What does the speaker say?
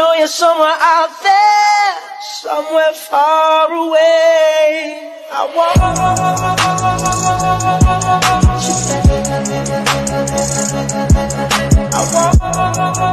know you're somewhere out there, somewhere far away. I want. She said, I want.